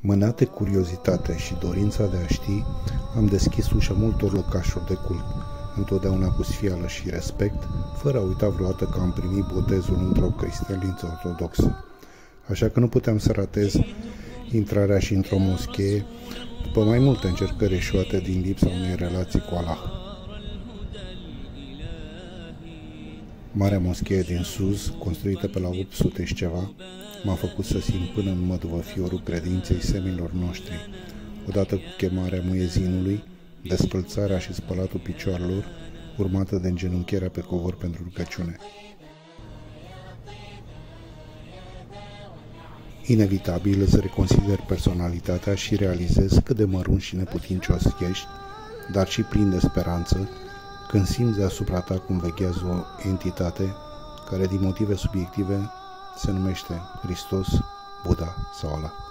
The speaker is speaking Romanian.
Mânate curiozitatea și dorința de a ști, am deschis ușa multor locașuri de cult, întotdeauna cu sfială și respect, fără a uita vreodată că am primit botezul într-o creștinință ortodoxă. Așa că nu puteam să ratez intrarea și într-o moschee, după mai multe încercări eșuate din lipsa unei relații cu Allah. Marea moschee din Suz, construită pe la 800 și ceva, m-a făcut să simt până în măduvă fiorul credinței semilor noștri. Odată cu chemarea muezinului, despălțarea și spălatul picioarelor, urmată de îngenunchierea pe covor pentru rugăciune. Inevitabil îți reconsider personalitatea și realizez cât de mărunt și neputincios ești, dar și plin de speranță, când simți asupra ta cum veghează o entitate care din motive subiective se numește Hristos, Buddha sau Allah.